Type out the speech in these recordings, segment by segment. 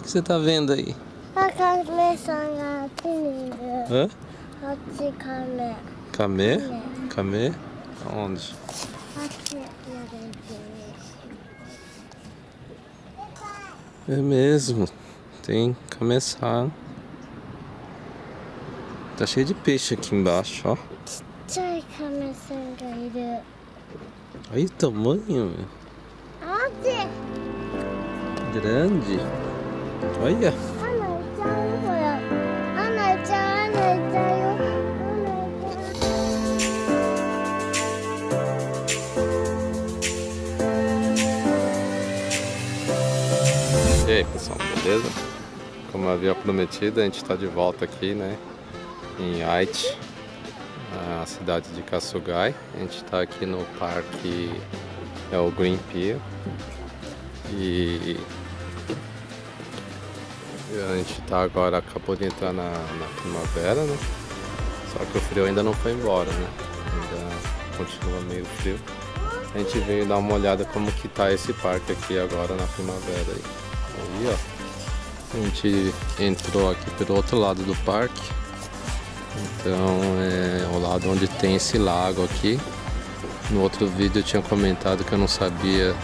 que, que você tá vendo aí? A Hã? Camé. Camé? Camé? Aonde? Aqui É mesmo. Tem cameçar. Tá cheio de peixe aqui embaixo, ó. Olha o tamanho. Onde? Grande. Olha. E aí pessoal, beleza? Como eu havia prometido, a gente está de volta aqui, né? Em Haiti, a cidade de Kasugai. A gente está aqui no parque, é o Green Pier. E a gente tá agora, acabou de entrar na, na primavera, né? Só que o frio ainda não foi embora, né? Ainda continua meio frio. A gente veio dar uma olhada como que tá esse parque aqui agora na primavera aí. Aí, ó. A gente entrou aqui pelo outro lado do parque. Então é o lado onde tem esse lago aqui. No outro vídeo eu tinha comentado que eu não sabia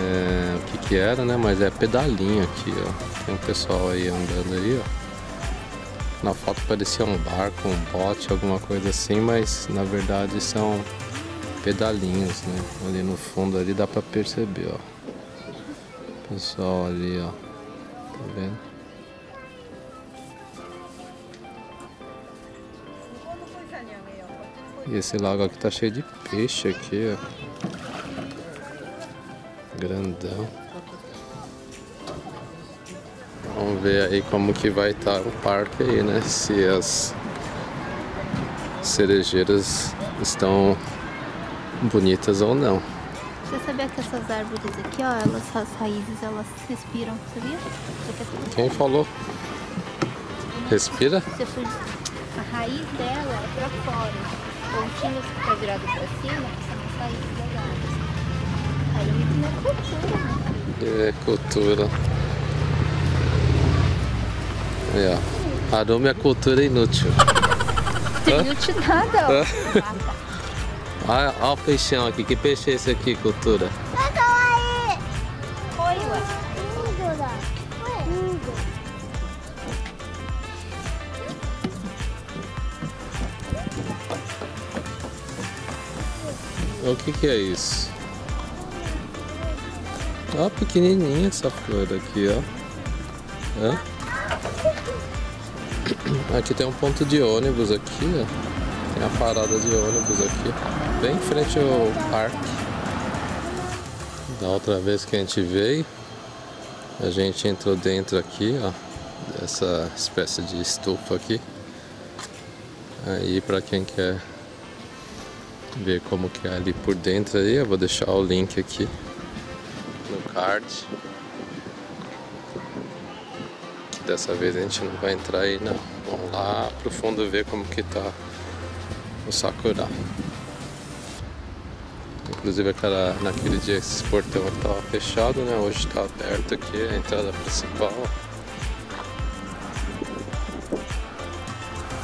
é, o que que era, né? Mas é pedalinho aqui, ó. Tem um pessoal aí andando aí, ó. Na foto parecia um barco, um bote, alguma coisa assim, mas na verdade são pedalinhos, né? Ali no fundo ali dá pra perceber, ó. Pessoal ali, ó. Tá vendo? E esse lago aqui tá cheio de peixe aqui, ó. Grandão. Vamos ver aí como que vai estar o parque aí, né? Se as cerejeiras estão bonitas ou não. Você sabia que essas árvores aqui, ó, elas, as raízes, elas respiram, sabia? É Quem falou? Respira? Você foi... A raiz dela é pra fora. Pontinhos que tá virado pra cima, são as raízes das árvores. Aí na cultura, né? É cultura. É, yeah. Aroma minha cultura inútil. Tem inútil nada. Olha, olha o peixão aqui. Que peixe é esse aqui, cultura? O que, que é isso? Ó, pequenininha essa flor aqui, ó. Aqui tem um ponto de ônibus aqui, ó. Tem a parada de ônibus aqui, bem em frente ao parque. Da outra vez que a gente veio, a gente entrou dentro aqui, ó, dessa espécie de estufa aqui. Aí para quem quer ver como que é ali por dentro aí, eu vou deixar o link aqui no card. Dessa vez a gente não vai entrar aí não. Vamos lá pro fundo ver como que tá o Sakura. Inclusive aquela, naquele dia esse portão estava fechado, né? Hoje está aberto aqui, a entrada principal.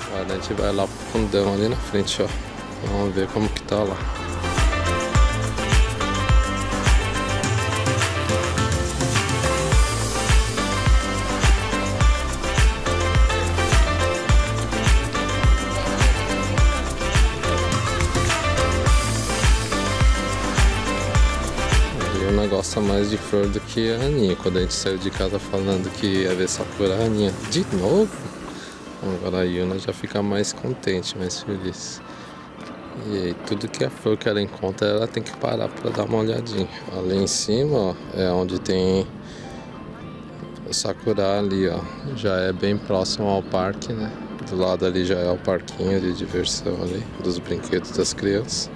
Agora a gente vai lá pro fundão ali na frente, ó. Vamos ver como que tá lá. Gosta mais de flor do que a Aninha. Quando a gente saiu de casa falando que ia ver Sakura, a Aninha, de novo? Agora a Yuna já fica mais contente, mais feliz. E aí, tudo que é flor que ela encontra, ela tem que parar para dar uma olhadinha. Ali em cima, ó, é onde tem o Sakura ali, ó. Já é bem próximo ao parque, né? Do lado ali já é o parquinho de diversão ali, dos brinquedos das crianças.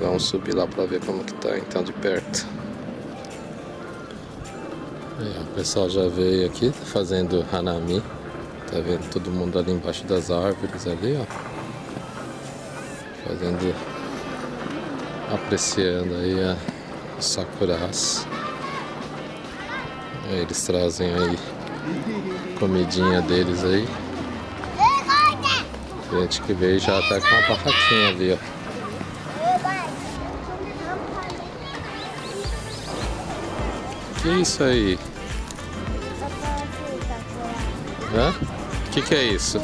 Vamos subir lá para ver como que tá então de perto. Ó, o pessoal já veio aqui tá fazendo hanami. Tá vendo todo mundo ali embaixo das árvores ali, ó. Fazendo. apreciando aí a, sakuras. Eles trazem aí comidinha deles aí. Gente que veio já tá com uma barraquinha ali, ó. Que é isso aí? Hã? O que, que é isso?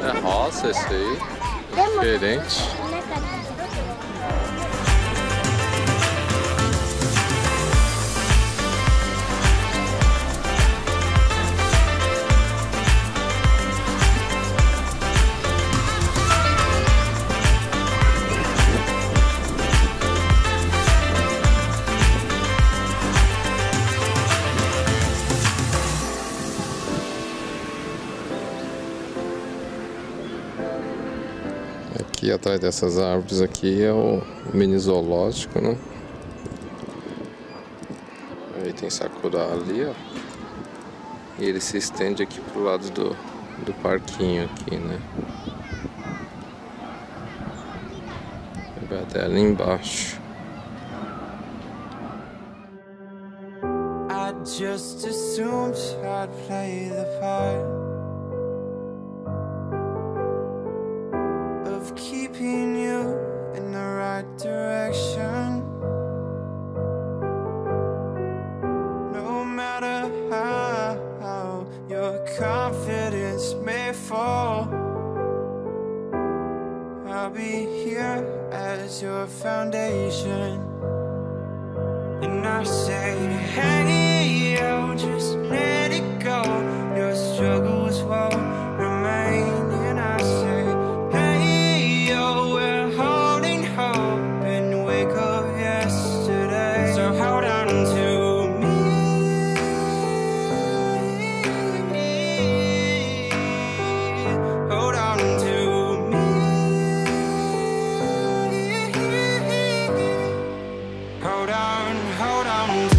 É roça isso aí. Diferente. Atrás dessas árvores aqui é o mini zoológico, né? Aí tem sakura ali, ó. E ele se estende aqui pro lado do, do parquinho aqui, né? Vai até ali embaixo. I just assumed I'd play the part you in the right direction. No matter how your confidence may fall, I'll be here as your foundation. And I say, hey, yo, just let it go. Your struggles Hold on, hold on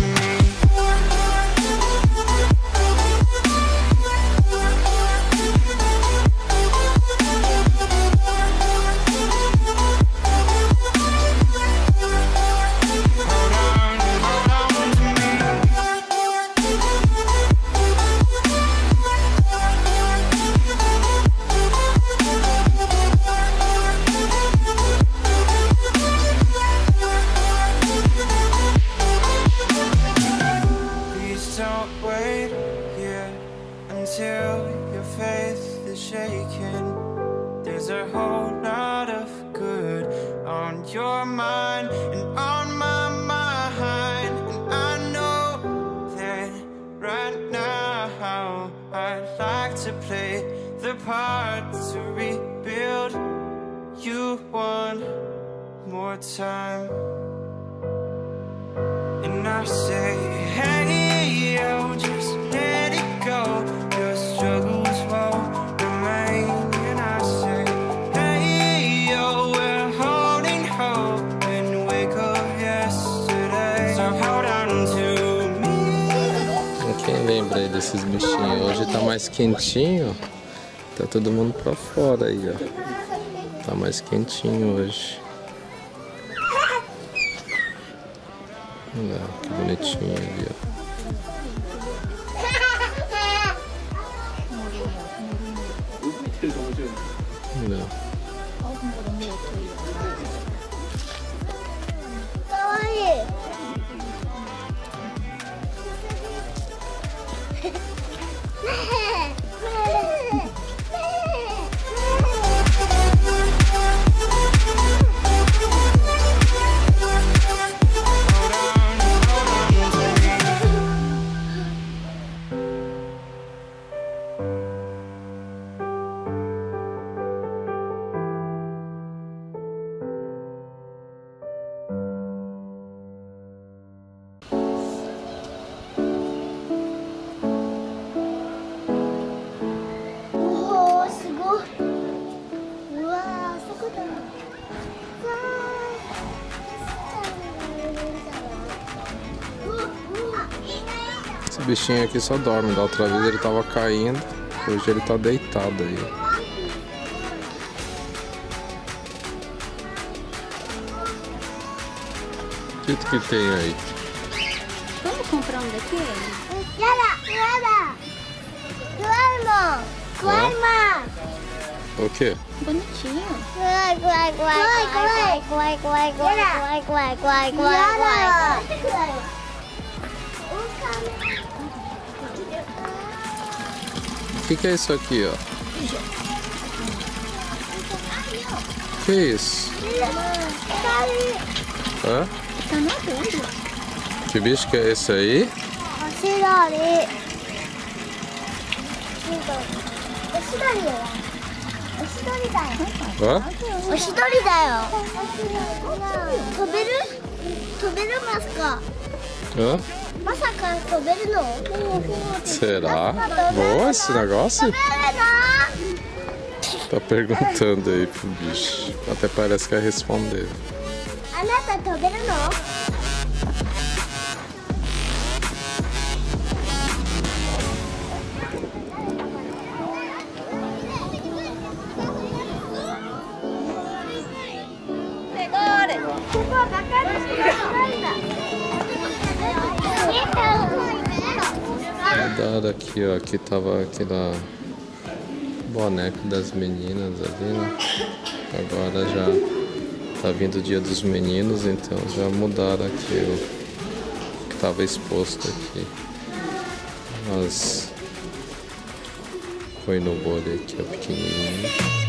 now I'd like to play the part to rebuild you one more time. And I say, aí desses bichinhos? Hoje tá mais quentinho. Tá todo mundo pra fora aí, ó. Tá mais quentinho hoje. Olha que bonitinho ali, ó. Olha Bichinho aqui só dorme. Da outra vez ele tava caindo. Hoje ele tá deitado aí. O que que tem aí? nome daquele? Yara, Yara. O quê? Bonitinho. Guai, guai, guai, guai, guai, guai, guai, guai, guai, guai, guai, guai. O que, que é isso aqui, ó? Que é isso? Hã? Que bicho que é esse aí? Hã? Hã? Será? Boa esse negócio? Tá perguntando aí pro bicho. Até parece que vai responder. Agora! Mudaram aqui, ó. Aqui tava aquela boneco das meninas ali, né? Agora já tá vindo o dia dos meninos, então já mudaram aqui o que tava exposto aqui. Mas foi no bode aqui, ó, pequenininho.